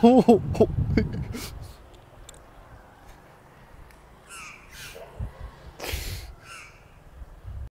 ほほ